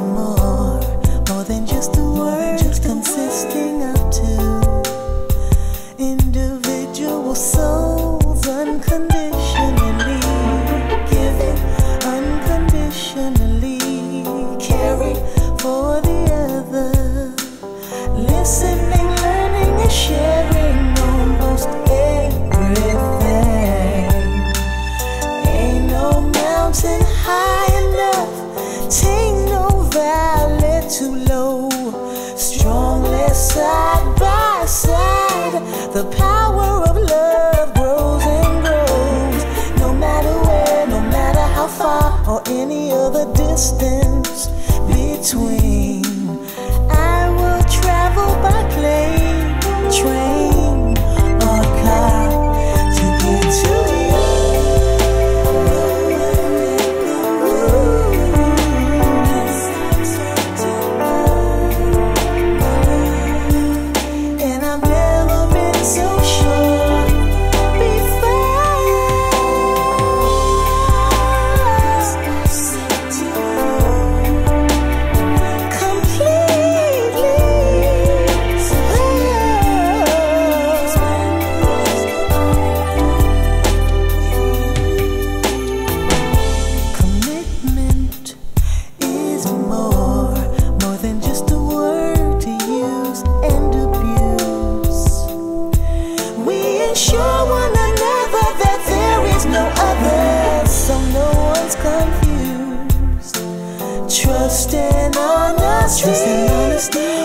more, than just a word consisting of two individual souls unconditionally giving, unconditionally caring for the other, listening, learning, and sharing almost everything. Ain't no mountain high. The power of love grows and grows. No matter where, no matter how far, or any other distance between. One's confused. Trust and honesty, love and blessings